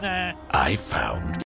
there. I found